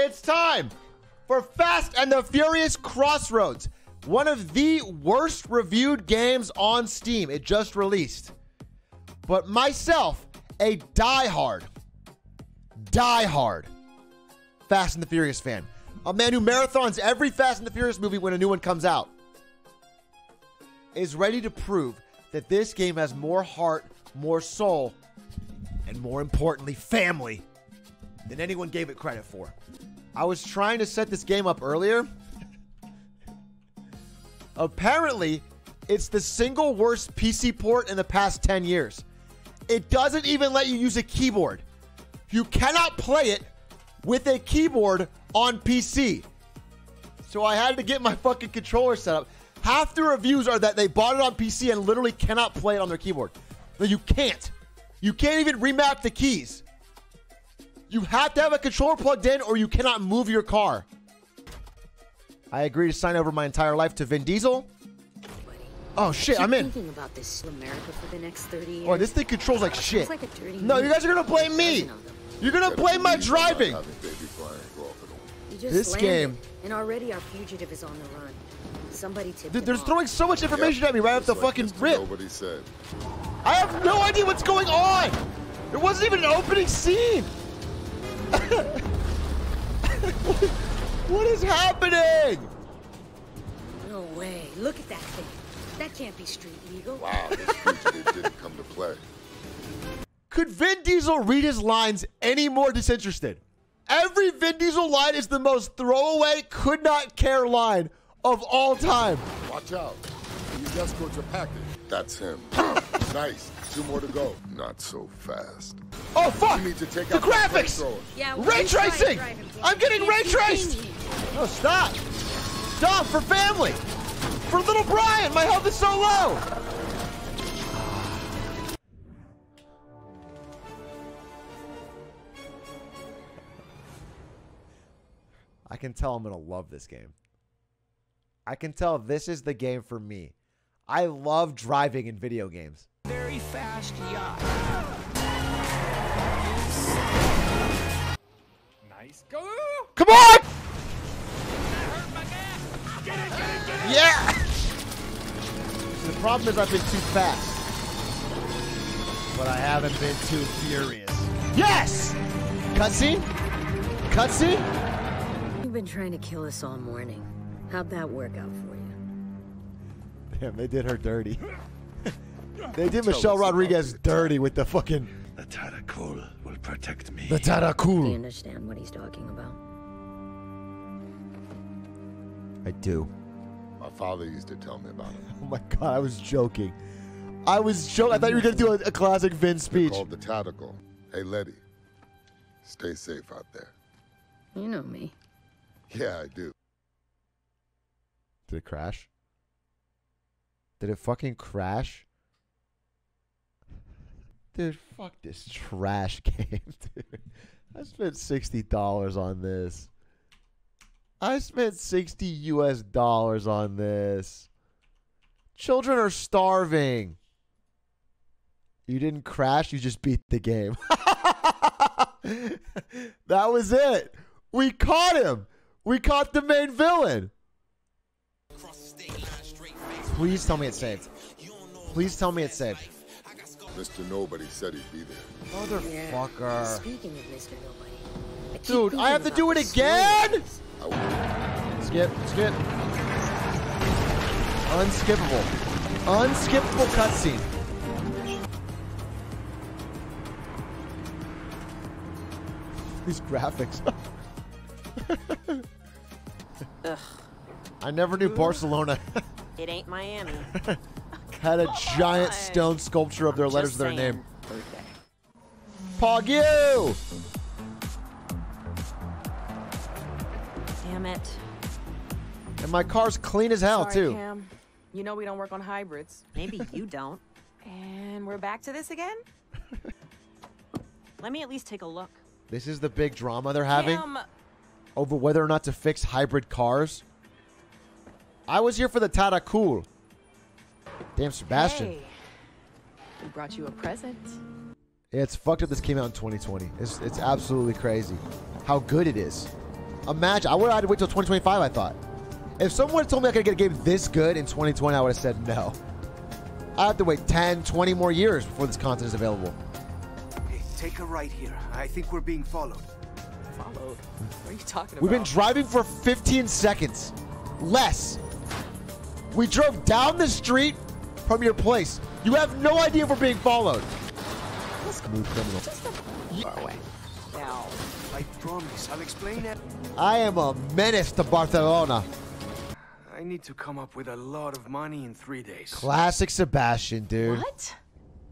It's time for Fast and the Furious Crossroads, one of the worst reviewed games on Steam. It just released. But myself, a die-hard, die-hard Fast and the Furious fan, a man who marathons every Fast and the Furious movie when a new one comes out, is ready to prove that this game has more heart, more soul, and more importantly, family than anyone gave it credit for. I was trying to set this game up earlier. Apparently, it's the single worst PC port in the past 10 years. It doesn't even let you use a keyboard. You cannot play it with a keyboard on PC. So I had to get my fucking controller set up. Half the reviews are that they bought it on PC and literally cannot play it on their keyboard. No, you can't. You can't even remap the keys. You have to have a controller plugged in or you cannot move your car. I agree to sign over my entire life to Vin Diesel. Oh shit, I'm in. Thinking about this America for the next 30 years. Oh, this thing controls like shit. Like No, you guys are gonna blame me. dozen of them. You're gonna blame my driving. Having baby flying off You just This game- and already our fugitive is on the run. Somebody tipped Dude, him they're throwing so much information at me right off the fucking rip. Nobody said. I have no idea what's going on. There wasn't even an opening scene. What is happening? No way. Look at that thing. That can't be street legal. Wow, this fugitive didn't come to play. Could Vin Diesel read his lines any more disinterested? Every Vin Diesel line is the most throwaway, could not care line of all time. Watch out. These escorts are package. That's him. nice. Two more to go. Not so fast. Oh fuck! You need to take the out graphics! flamethrower. Yeah, well, Ray tracing! driving, I'm getting ray traced! No, stop! Stop for family! For little Brian! My health is so low! I can tell I'm gonna love this game. I can tell this is the game for me. I love driving in video games. Very fast yacht. Nice. Go! Come on! Yeah! The problem is I've been too fast. But I haven't been too furious. Yes! Cutscene? Cutscene? You've been trying to kill us all morning. How'd that work out for you? Damn, they did her dirty. They did Michelle Rodriguez dirty with the fucking The Tarakul will protect me. the Do you Tarakul. understand what he's talking about? I do. My father used to tell me about him. Oh my god, I was joking. I was joking. I thought you were gonna do a, a classic Vin speech. Called the tactical. Hey, Letty. Stay safe out there. You know me. Yeah, I do. Did it crash? Did it fucking crash? Dude, fuck this trash game, dude. I spent sixty dollars on this. I spent sixty US dollars on this. Children are starving. You didn't crash, you just beat the game. that was it. We caught him. We caught the main villain. Please tell me it's saved. Please tell me it's saved. Mr. Nobody said he'd be there. Motherfucker. Speaking of Mr. Nobody. I Dude, I have to do it the again? stories. Skip, skip. Unskippable. Unskippable cutscene. These graphics. Ugh. I never knew Barcelona It ain't Miami. had a giant on. stone sculpture of their letters of their name. Pog you! Damn it. And my car's clean as hell, Sorry, too. Cam. You know we don't work on hybrids. Maybe you don't. And we're back to this again? Let me at least take a look. This is the big drama they're having Cam, over whether or not to fix hybrid cars. I was here for the Tata Cool. Damn, Sebastian. hey. We brought you a present. It's fucked up this came out in 2020. It's, it's absolutely crazy how good it is. Imagine. I would have had to wait till 2025, I thought. If someone had told me I could get a game this good in 2020, I would have said no. I have to wait 10, 20 more years before this content is available. Hey, take a right here. I think we're being followed. Followed. What are you talking about? We've been driving for 15 seconds. Less. We drove down the street from your place. You have no idea if we're being followed. Smooth criminal. Far away. Now, I promise. I'll explain it. I am a menace to Barcelona. I need to come up with a lot of money in three days. Classic Sebastian, dude. what?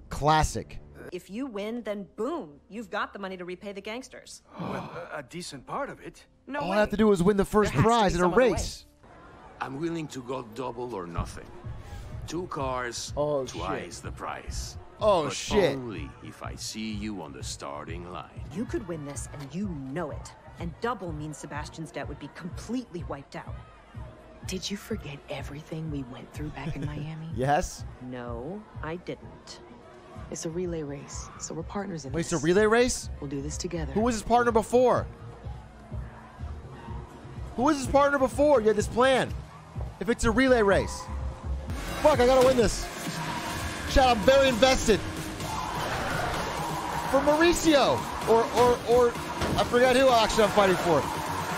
Classic. If you win, then boom, you've got the money to repay the gangsters. well, a, a decent part of it. No All way. I have to do is win the first There prize in a some way. race. I'm willing to go double or nothing. Two cars, Oh, shit. twice the price. Oh, but shit. Only if I see you on the starting line. You could win this, and you know it. And double means Sebastian's debt would be completely wiped out. Did you forget everything we went through back in Miami? Yes? No, I didn't. It's a relay race, so we're partners in Wait, this. it's a relay race? We'll do this together. Who was his partner before? Who was his partner before? You had this plan. If it's a relay race. Fuck, I gotta win this. Shit, I'm very invested. For Mauricio. Or, or, or, I forgot who actually I'm fighting for.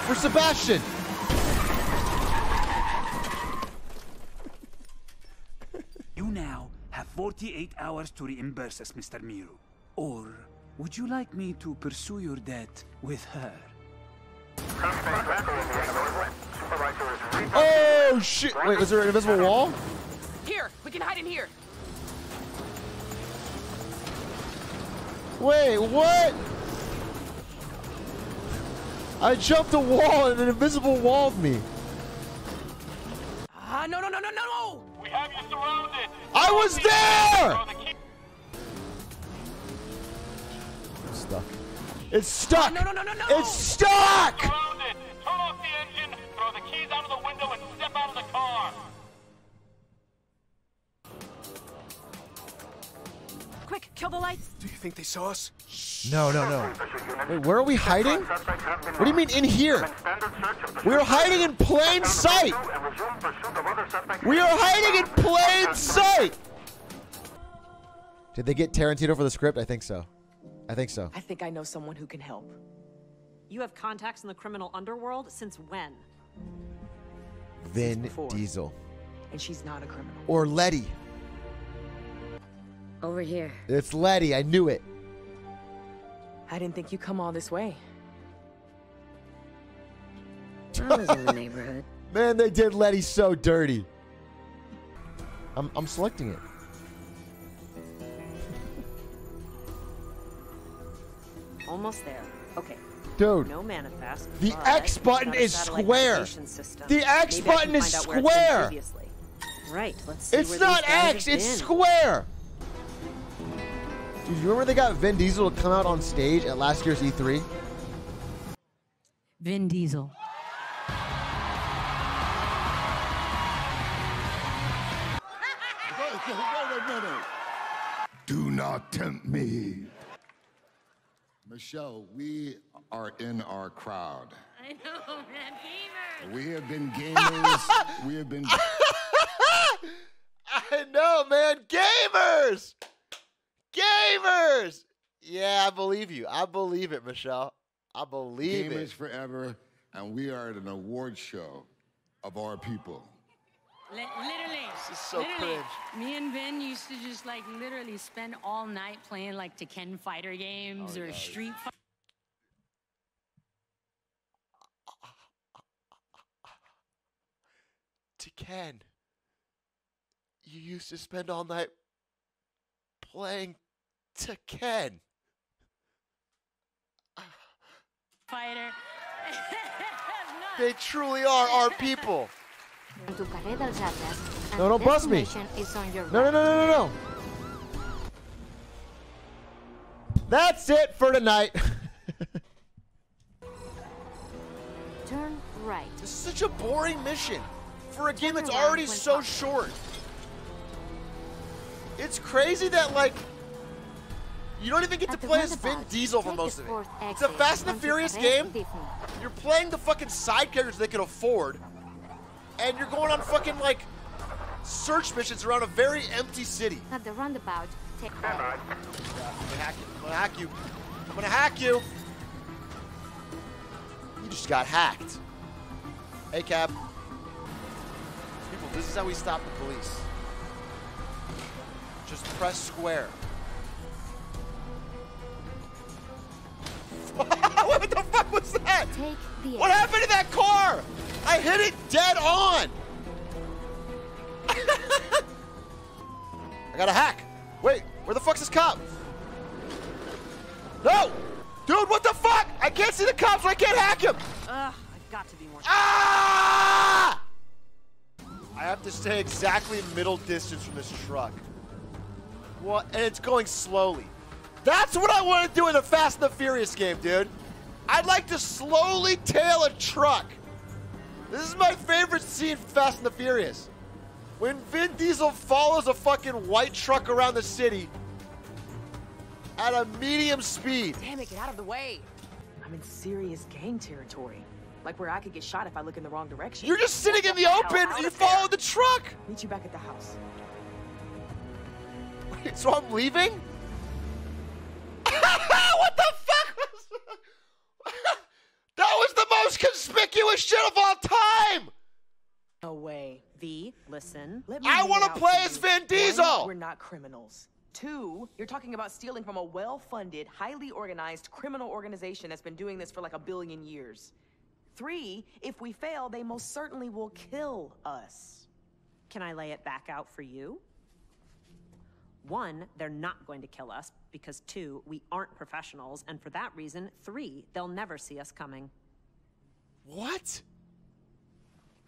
For Sebastian. You now have 48 hours to reimburse us, Mr. Miru. Or would you like me to pursue your debt with her? Oh, shit. Wait, was there an invisible wall? Here, we can hide in here. Wait, what? I jumped a wall and an invisible walled me. Ah, no, no, no, no, no, no! I was there! It's stuck. It's stuck! no, no, no, no, no! It's stuck! Kill the lights. Do you think they saw us? No, no, no. Wait, where are we hiding? What do you mean in here? We're hiding in plain sight! We are hiding in plain sight! Did they get Tarantino for the script? I think so. I think so. I think I know someone who can help. You have contacts in the criminal underworld since when? Vin before. Diesel. And she's not a criminal. Or Letty. Over here. It's Letty. I knew it. I didn't think you'd come all this way. I was in the neighborhood. Man, they did Letty so dirty. I'm, I'm selecting it. Almost there. Okay. Dude, No manifest. The X button is square. The X Maybe button is find out where it's been square. previously. Right. Let's see it's where not X, have it's been. square. Dude, you remember they got Vin Diesel to come out on stage at last year's E E3? Vin Diesel. Wait, wait a minute. Do not tempt me. Michelle, we are in our crowd. I know, man. Gamer. We have been gamers. we have been. I know, man. Gamers! Gamers! Yeah, I believe you. I believe it, Michelle. I believe gamers it. forever, and we are at an award show of our people. Li- literally. This is so literally. cringe. Me and Vin used to just like literally spend all night playing like Tekken fighter games Oh, or Street Fighter. To Ken, you used to spend all night playing to Ken. Fighter. They truly are our people. Tu carrer dels arbres. and No, don't buzz me. destination is on your No, no, no, no, no, no. That's it for tonight. Turn right. This is such a boring mission for a game that's already so short. It's crazy that like You don't even get to At the play as Vin Diesel for most of it. It's a Fast and the Furious game. Tiffany. You're playing the fucking side characters they can afford, and you're going on fucking like search missions around a very empty city. At the roundabout, take I'm gonna hack you. I'm gonna hack you. I'm gonna hack you. You just got hacked. Hey, Cab. People, this is how we stop the police. Just press square. That? What happened to that car? I hit it dead on. I got a hack. Wait, where the fuck's this cop? No! Dude, what the fuck? I can't see the cops, so I can't hack him! Ugh, I've got to be more. Ah! I have to stay exactly middle distance from this truck. What? And it's going slowly. That's what I want to do in a Fast and the Furious game, dude. I'd like to slowly tail a truck. This is my favorite scene from Fast and the Furious. When Vin Diesel follows a fucking white truck around the city at a medium speed. Damn it, get out of the way. I'm in serious gang territory. Like where I could get shot if I look in the wrong direction. You're just sitting in the Hell, open and you of follow the truck. Meet you back at the house. Wait, so I'm leaving? what the fuck was that? was the most conspicuous shit of all time! No way. V, listen. I wanna play as. Vin One, Diesel! we're not criminals. Two, you're talking about stealing from a well-funded, highly organized criminal organization that's been doing this for like a billion years. Three, if we fail, they most certainly will kill us. Can I lay it back out for you? One, they're not going to kill us because two, we aren't professionals, and for that reason, three, they'll never see us coming. What?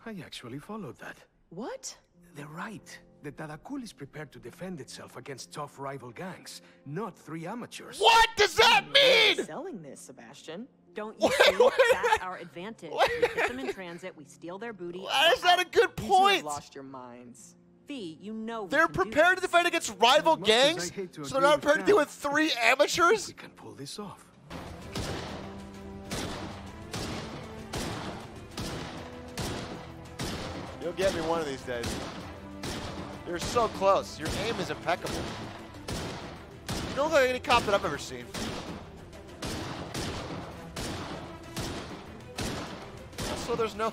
I actually followed that. What? They're right. The Tarakul is prepared to defend itself against tough rival gangs, not three amateurs. What does that mean? Selling this, Sebastian. Don't you Wait, see? wait, That's our advantage. We get them in transit, we steal their booty. Why is that a good You point? lost your minds. V, you know They're can prepared to this. defend against rival As much as I gangs, so they're not prepared to deal with three amateurs? We can pull this off. You'll get me one of these days. You're so close. Your aim is impeccable. You don't look like any cop that I've ever seen. Also, there's no...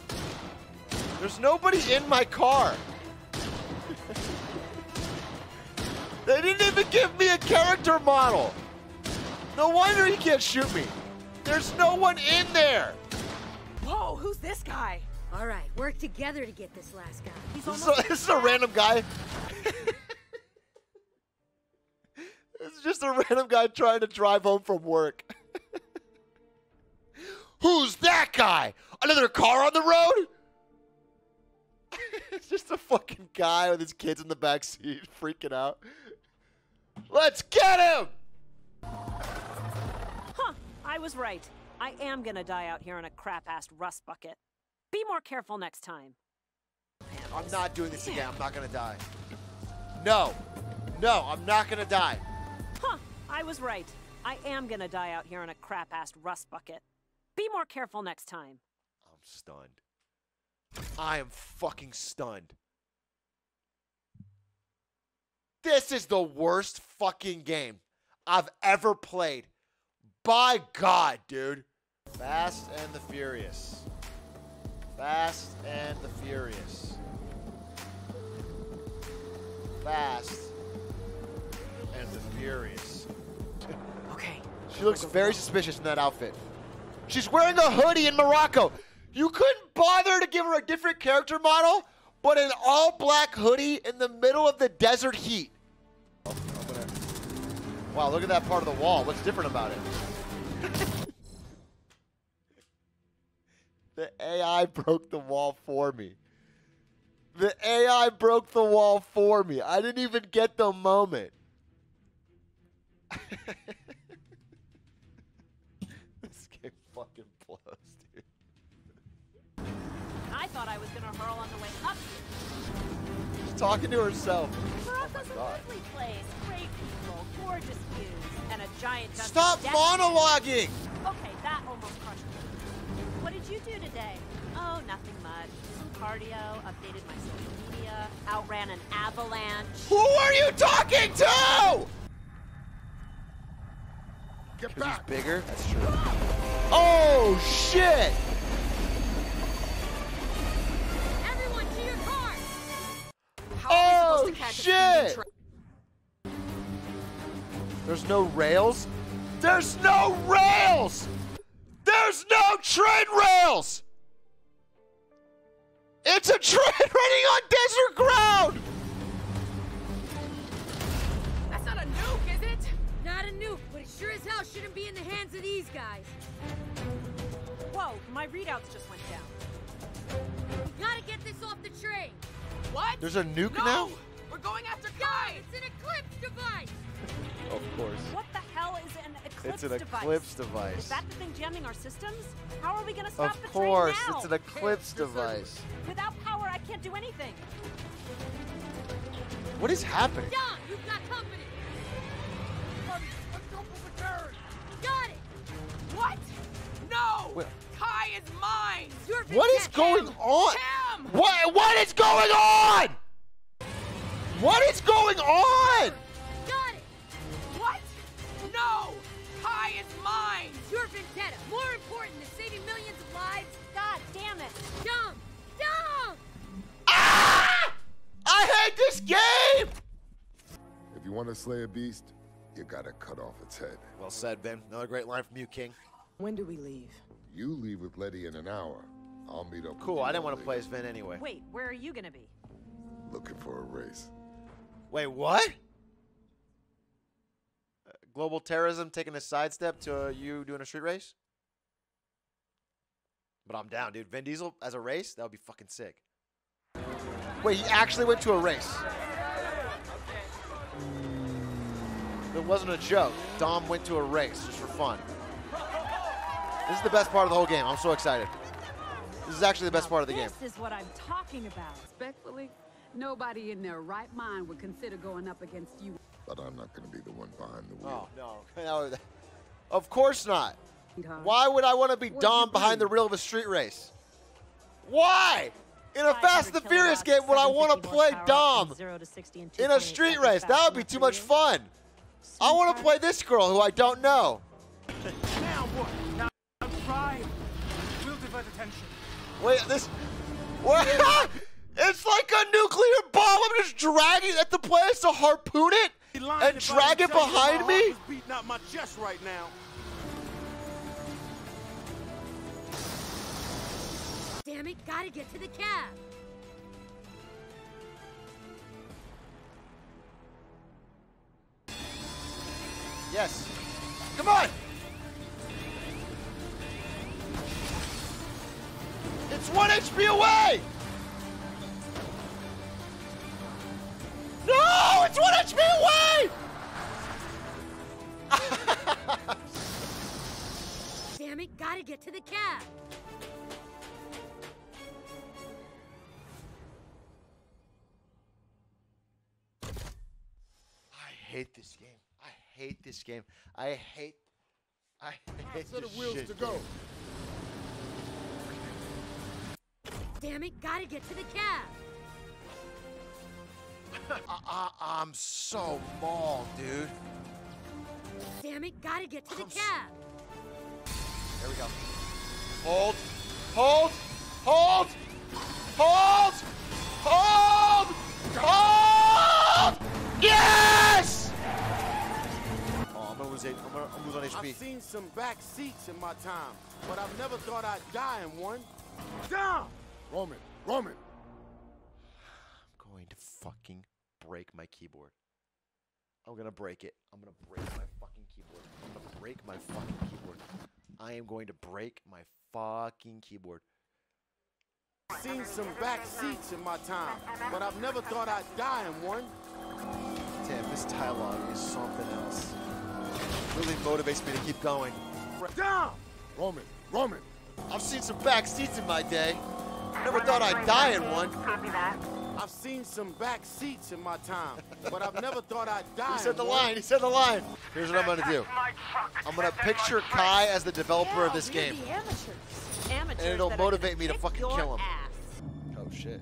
There's nobody in my car. they didn't even give me a character model. No wonder he can't shoot me. There's no one in there. Whoa, who's this guy? All right, work together to get this last guy. He's This is, a, this is a random guy. this is just a random guy trying to drive home from work. Who's that guy? Another car on the road? it's just a fucking guy with his kids in the back seat freaking out. Let's get him! Huh, I was right. I am gonna die out here in a crap-ass rust bucket. Be more careful next time. I'm not doing this again. I'm not gonna die. No. No, I'm not gonna die. Huh, I was right. I am gonna die out here in a crap-ass rust bucket. Be more careful next time. I'm stunned. I am fucking stunned. This is the worst fucking game I've ever played. By God, dude. Fast and the Furious. Fast and the Furious. Fast and the Furious. Okay. She looks very suspicious in that outfit. She's wearing a hoodie in Morocco. You couldn't bother to give her a different character model, but an all black hoodie in the middle of the desert heat. Oh, gonna- Wow, look at that part of the wall. What's different about it? the AI broke the wall for me. The AI broke the wall for me. I didn't even get the moment. this game fucking blows, dude. I thought I was gonna hurl on the way up. She's talking to herself. Oh Morocco's God. Lovely place, great people, gorgeous views, and a giant. Stop monologuing! Okay, that almost crushed me. What did you do today? Oh, nothing much. Some cardio, updated my social media, outran an avalanche. Who are you talking to? Get Because he's back! bigger? That's true. Oh, shit! Everyone to your car! Oh, shit! There's no rails? There's no rails! There's no train rails! It's a train running on desert ground! That's not a nuke, is it? Not a nuke, but it sure as hell shouldn't be in the hands of these guys. Whoa, my readouts just went down. We gotta get this off the train. What? There's a nuke no! now? We're going after Guy, Kai! it's an eclipse device. Of course. What the hell is an eclipse It's an device? eclipse Is device. that the thing jamming our systems? How are we gonna stop Of the course, train now? it's an eclipse device. Without power, I can't do anything. What is happening? You've got company. Got it. What? No! Wait. Kai is mine! Your What is going on? Him! What? What is going on? What is going on? More important than saving millions of lives. God damn it! Dom. Dom. Ah! I hate this game. If you want to slay a beast, you gotta cut off its head. Well said, Ben. Another great line from you, King. When do we leave? You leave with Letty in an hour. I'll meet up. with Cool. I didn't want to play as Vin anyway. Wait, where are you gonna be? Looking for a race. Wait, what? Uh, global terrorism taking a sidestep to uh, you doing a street race? But I'm down, dude. Vin Diesel as a race? That would be fucking sick. Wait, he actually went to a race. Mm. It wasn't a joke. Dom went to a race just for fun. This is the best part of the whole game. I'm so excited. This is actually the best part of the game. This is what I'm talking about. Respectfully, nobody in their right mind would consider going up against you. But I'm not gonna be the one behind the wheel. Oh, no. No, Of course not. Sweetheart. Why would I want to be What'd Dom behind the do? reel of a street race? Why? In a Fast and the Furious game, would I want to play horsepower, Dom 0 to 60 in in a street race? That would be too much fun. I want to play this girl who I don't know. Now what? Now try. We'll divert attention. Wait, this. What? it's like a nuclear bomb. I'm just dragging it at the place to harpoon it and drag it behind me. beating out my chest right now. Damn it. Gotta get to the cab. Yes. Come on. It's one HP away. No, it's one HP away. Damn it. Gotta get to the cab. Hate this game. I hate this game. I hate. I hate Set this of wheels shit. to go. Damn it. Gotta get to the cab. I, I, I'm so mauled, dude. Damn it. Gotta get to the I'm s- cab. There we go. Hold. Hold. Hold. Hold. Hold. Hold. Lose eight. I'm gonna, I'm gonna lose on HP. I've seen some back seats in my time, but I've never thought I'd die in one. Down! Roman, Roman. I'm going to fucking break my keyboard. I'm gonna break it. I'm gonna break my fucking keyboard. I'm gonna break my fucking keyboard. I am going to break my fucking keyboard. I've seen some back seats in my time, but I've never thought I'd die in one. Damn, this dialogue is something else. Really motivates me to keep going. Down! Roman, Roman. I've seen some back seats in my day. Never thought I'd die in one. Copy that. I've seen some back seats in my time, but I've never thought I'd die. He said the line. He said the line. Here's what I'm gonna do. I'm gonna picture Kai as the developer of this game, Amateurs. Amateurs and it'll that are gonna motivate me to fucking kill him. Oh shit.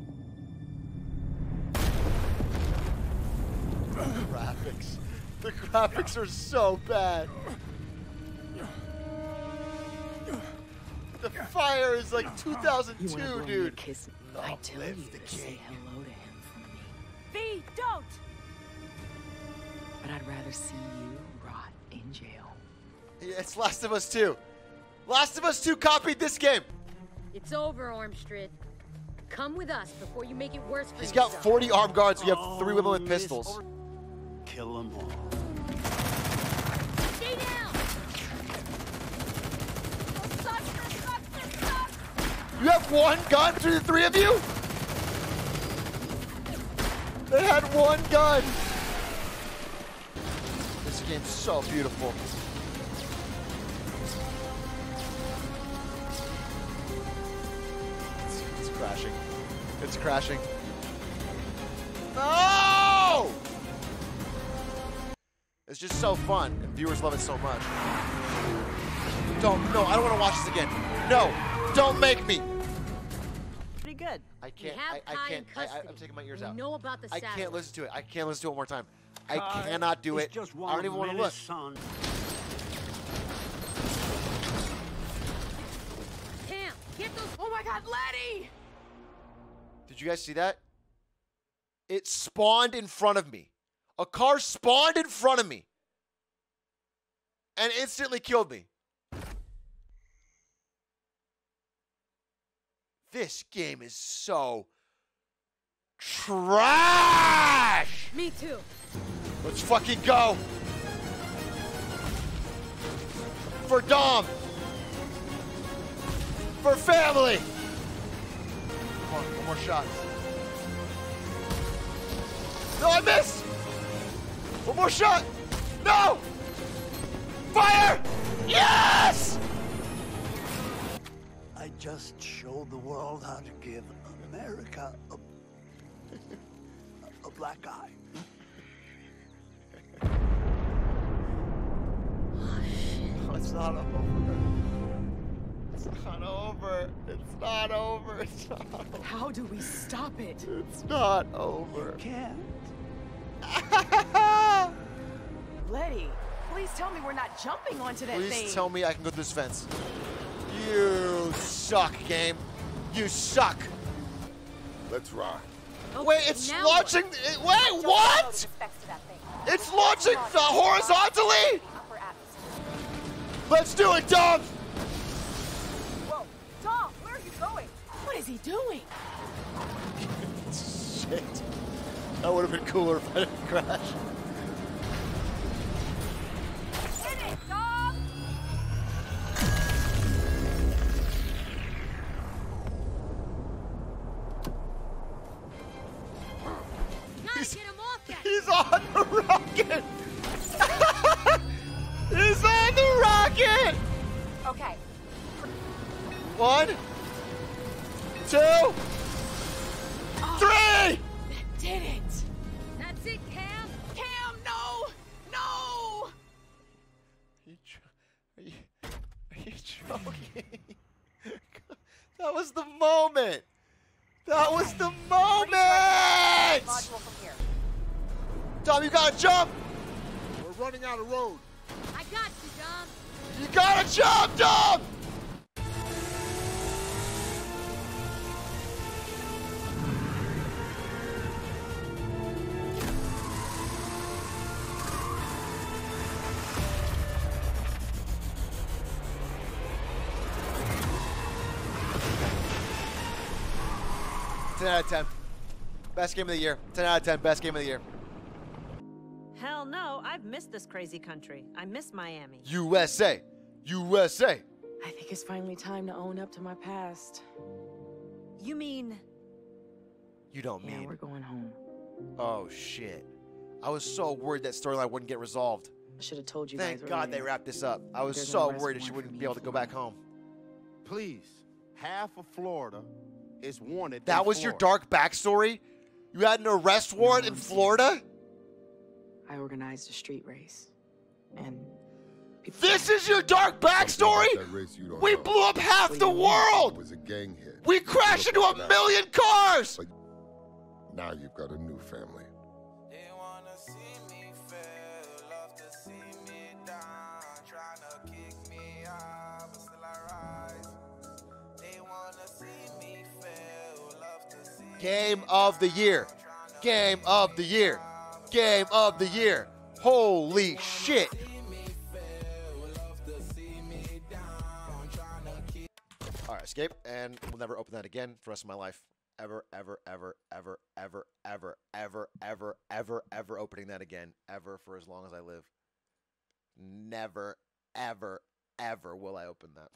graphics. The graphics are so bad. The fire is like 2002, dude. Kiss me. I tell live oh, you the to say king. hello to him for me. V, don't! But I'd rather see you rot in jail. Yeah, it's Last of Us 2. Last of Us 2 copied this game. It's over, Armstrong. Come with us before you make it worse for yourself. He's got 40 armed guards. We have three women with oh, pistols. Kill them all. Stay down! You have one gun through the three of you? They had one gun. This game's so beautiful. It's, it's crashing. It's crashing. No! It's just so fun, and viewers love it so much. Don't, no, I don't want to watch this again. No, don't make me. Pretty good. I can't. have I, I can't. I, I, I'm taking my ears We out. know about the I can't listen to it. I can't listen to it one more time. I Kai cannot do it. just I don't even want to many look. sons. Tam, get those. Oh my god, Letty! Did you guys see that? It spawned in front of me. A car spawned in front of me and instantly killed me. This game is so trash. Me too. Let's fucking go. For Dom. For family. Come on, one more shot. No, I missed. One more shot. No. Fire. Yes. I just showed the world how to give America a, a black eye. It's not over. It's not over. It's not over. It's not over. How do we stop it? It's not over. Can't. Letty, please tell me we're not jumping onto that Please thing. tell me I can go through this fence. You suck, game. You suck. Let's ride. Wait, it's launching. it- Wait, what? It's launching uh, horizontally. Let's do it, Dom. Whoa, Tom, where are you going? What is he doing? Shit. That would have been cooler if I didn't crash. Gotta get him off that. He's on the rocket. He's on the rocket. Okay. One, two, oh, three. Did it! That's it, Cam. Cam, no! No! Are you, are you, are you joking? that was the moment. That was the moment! Dom, you gotta jump! We're running out of road. I got you, Dom. You gotta jump, Dom! 10 out of 10. Best game of the year. 10 out of 10. Best game of the year. Hell no. I've missed this crazy country. I miss Miami. USA. USA. I think it's finally time to own up to my past. You mean... You don't yeah, mean... We're going home. Oh, shit. I was so worried that storyline wouldn't get resolved. I should have told you Thank God they wrapped this up. I was There's so worried that she wouldn't be able to go back home. Please, half of Florida is wanted. That in was your dark backstory? You had an arrest warrant in Florida? I organized a street race. And This is your dark backstory? Race you We know. blew up half the It world! was a gang hit. We crashed into a million cars! Now you've got a new family. Game of the year. Game of the year. Game of the year. Holy shit. All right, escape, and we'll never open that again for the rest of my life. Ever, ever, ever, ever, ever, ever, ever, ever, ever, ever opening that again. Ever for as long as I live. Never, ever, ever will I open that.